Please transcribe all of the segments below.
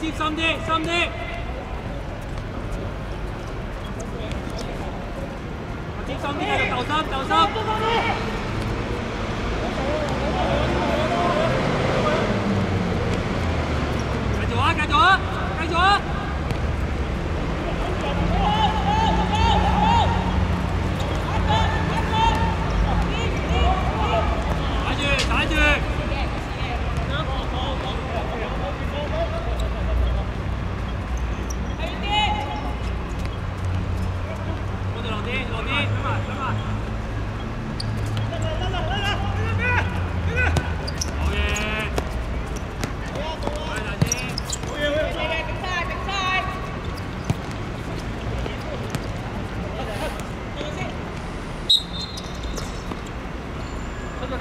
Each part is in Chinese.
接心啲，接心啲，接心啲，鬥心，鬥心，繼續啊，繼續啊，繼續啊。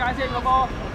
感谢你们。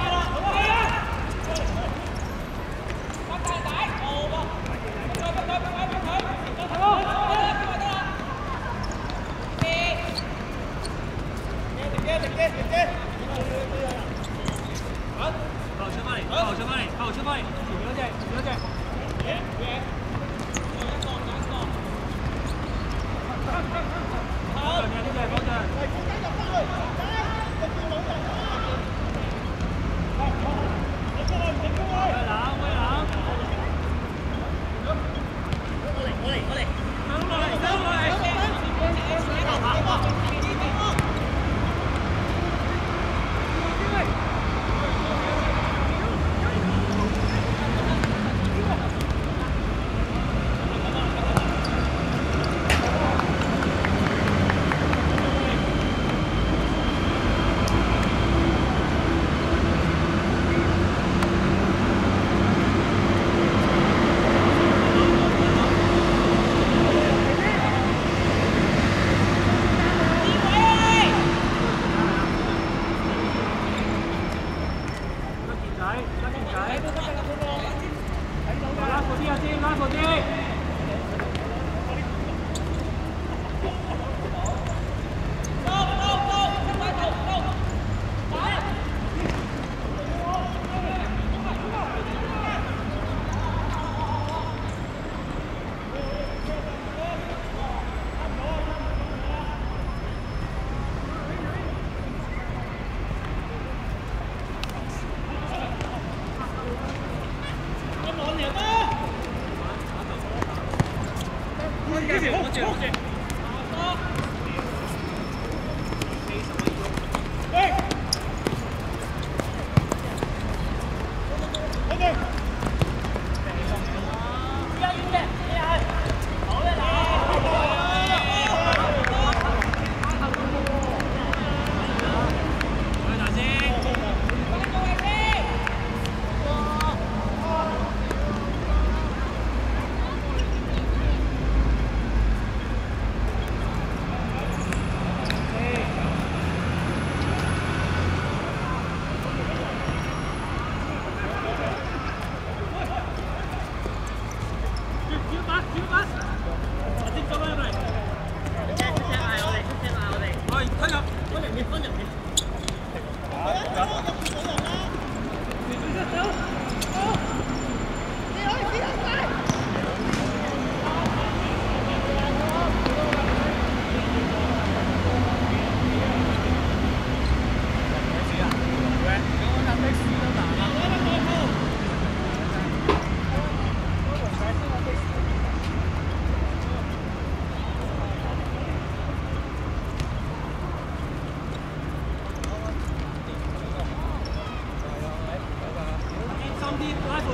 Okay.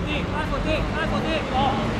で、過去で、過去で、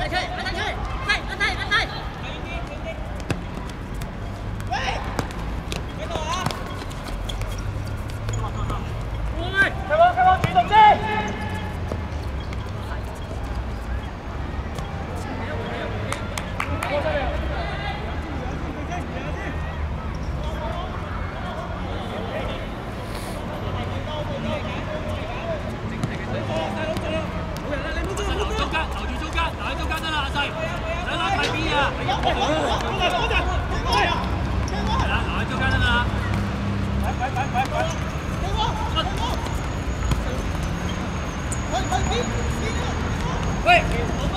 快上快上车 Okay.